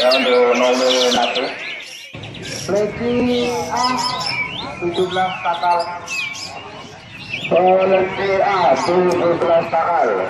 Ya untuk nomor satu. Leki A 17 takal Polisi A 17 takal.